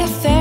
café.